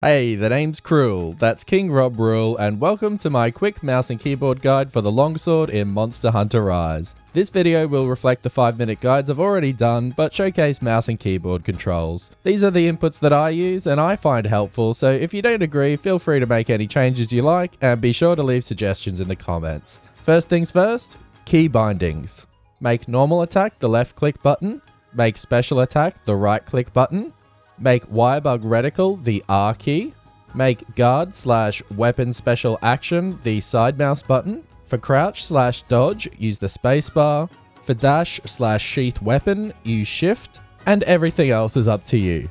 Hey, the name's KRRool, that's King Rob Rool, and welcome to my quick mouse and keyboard guide for the longsword in Monster Hunter Rise. This video will reflect the 5 minute guides I've already done, but showcase mouse and keyboard controls. These are the inputs that I use and I find helpful, so if you don't agree, feel free to make any changes you like, and be sure to leave suggestions in the comments. First things first, key bindings. Make normal attack the left click button, make special attack the right click button, Make Wirebug Reticle the R key. Make Guard slash Weapon Special Action the side mouse button. For crouch slash dodge, use the spacebar. For dash slash sheath weapon, use shift. And everything else is up to you.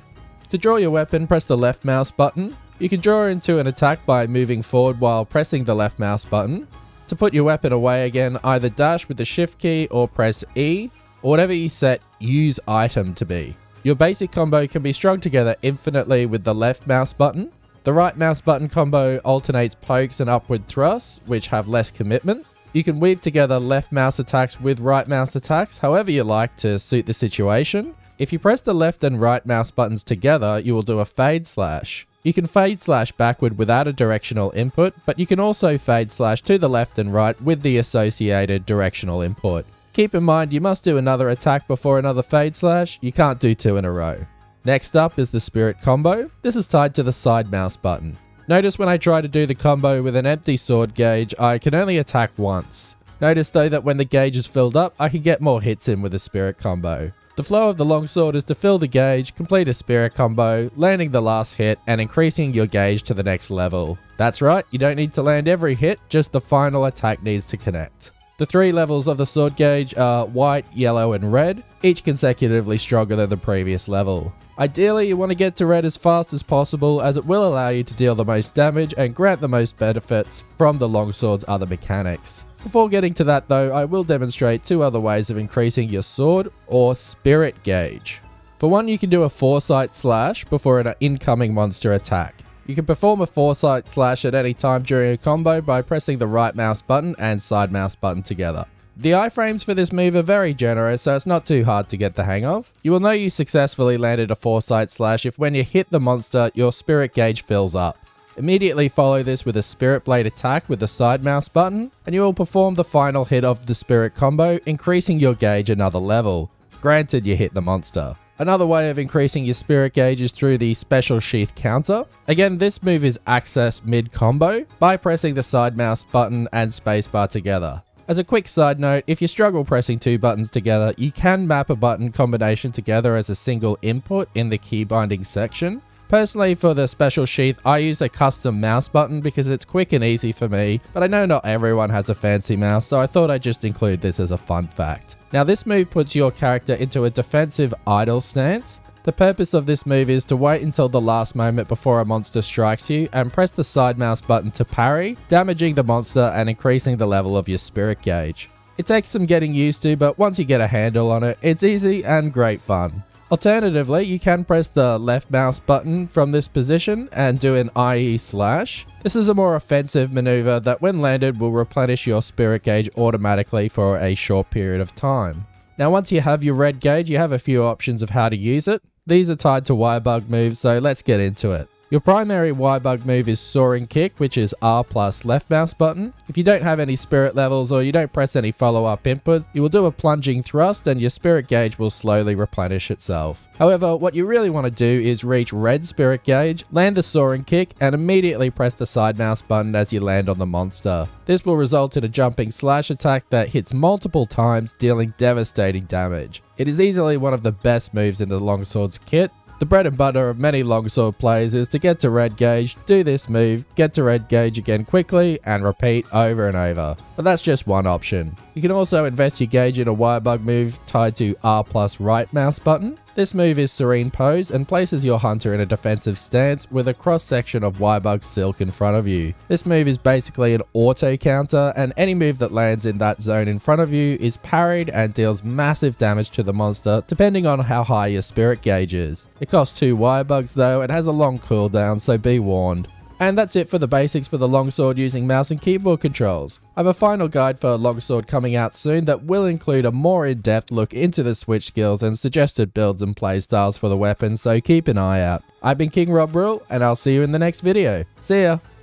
To draw your weapon, press the left mouse button. You can draw into an attack by moving forward while pressing the left mouse button. To put your weapon away again, either dash with the shift key or press E, or whatever you set use item to be. Your basic combo can be strung together infinitely with the left mouse button. The right mouse button combo alternates pokes and upward thrusts, which have less commitment. You can weave together left mouse attacks with right mouse attacks, however you like to suit the situation. If you press the left and right mouse buttons together, you will do a fade slash. You can fade slash backward without a directional input, but you can also fade slash to the left and right with the associated directional input. Keep in mind you must do another attack before another fade slash, you can't do two in a row. Next up is the spirit combo. This is tied to the side mouse button. Notice when I try to do the combo with an empty sword gauge, I can only attack once. Notice though that when the gauge is filled up, I can get more hits in with the spirit combo. The flow of the longsword is to fill the gauge, complete a spirit combo, landing the last hit, and increasing your gauge to the next level. That's right, you don't need to land every hit, just the final attack needs to connect. The three levels of the sword gauge are white, yellow, and red, each consecutively stronger than the previous level. Ideally, you want to get to red as fast as possible as it will allow you to deal the most damage and grant the most benefits from the longsword's other mechanics. Before getting to that though, I will demonstrate two other ways of increasing your sword or spirit gauge. For one, you can do a foresight slash before an incoming monster attack. You can perform a foresight slash at any time during a combo by pressing the right mouse button and side mouse button together. The iframes for this move are very generous, so it's not too hard to get the hang of. You will know you successfully landed a foresight slash if when you hit the monster, your spirit gauge fills up. Immediately follow this with a Spirit Blade attack with the side mouse button, and you will perform the final hit of the Spirit combo, increasing your gauge another level. Granted, you hit the monster. Another way of increasing your spirit gauge is through the special sheath counter. Again, this move is accessed mid-combo by pressing the side mouse button and spacebar together. As a quick side note, if you struggle pressing two buttons together, you can map a button combination together as a single input in the key binding section. Personally, for the special sheath, I use a custom mouse button because it's quick and easy for me, but I know not everyone has a fancy mouse, so I thought I'd just include this as a fun fact. Now this move puts your character into a defensive idle stance. The purpose of this move is to wait until the last moment before a monster strikes you and press the side mouse button to parry, damaging the monster and increasing the level of your spirit gauge. It takes some getting used to, but once you get a handle on it, it's easy and great fun. Alternatively, you can press the left mouse button from this position and do an Iai slash. This is a more offensive maneuver that when landed will replenish your spirit gauge automatically for a short period of time. Now once you have your red gauge, you have a few options of how to use it. These are tied to Wirebug moves, so let's get into it. Your primary Wirebug move is Soaring Kick, which is R plus left mouse button. If you don't have any spirit levels or you don't press any follow-up input, you will do a plunging thrust and your spirit gauge will slowly replenish itself. However, what you really want to do is reach red spirit gauge, land the Soaring Kick, and immediately press the side mouse button as you land on the monster. This will result in a jumping slash attack that hits multiple times, dealing devastating damage. It is easily one of the best moves in the Longsword's kit, the bread and butter of many longsword players is to get to red gauge, do this move, get to red gauge again quickly, and repeat over and over. But that's just one option. You can also invest your gauge in a wirebug move tied to R plus right mouse button. This move is Serene Pose and places your hunter in a defensive stance with a cross section of Wirebug Silk in front of you. This move is basically an auto counter and any move that lands in that zone in front of you is parried and deals massive damage to the monster depending on how high your spirit gauge is. It costs 2 Wirebugs though and has a long cooldown so be warned. And that's it for the basics for the longsword using mouse and keyboard controls. I have a final guide for a longsword coming out soon that will include a more in-depth look into the switch skills and suggested builds and playstyles for the weapon, so keep an eye out. I've been King Rob Rool, and I'll see you in the next video. See ya!